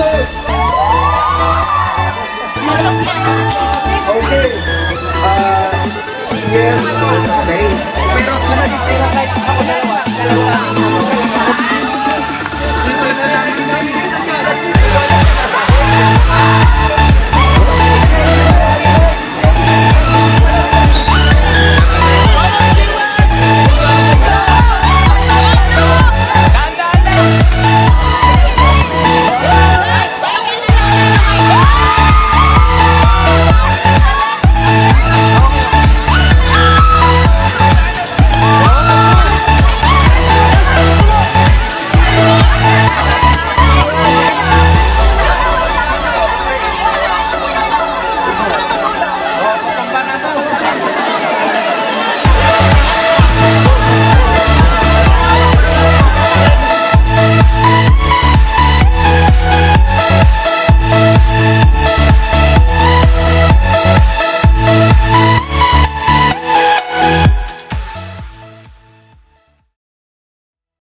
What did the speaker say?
我们好运来迎着好